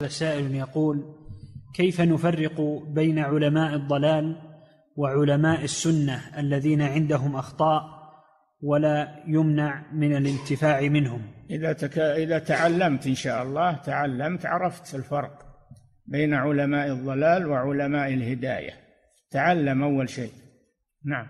هذا سائل يقول كيف نفرق بين علماء الضلال وعلماء السنة الذين عندهم أخطاء ولا يمنع من الانتفاع منهم؟ إذا تك... إذا تعلمت إن شاء الله تعلمت عرفت الفرق بين علماء الضلال وعلماء الهداية. تعلم أول شيء. نعم.